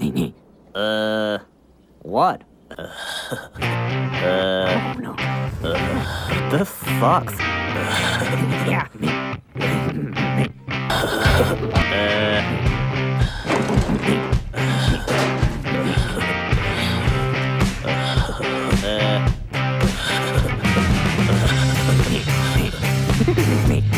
uh, what? Uh, uh, oh, no. Uh, the fox. yeah. uh, me.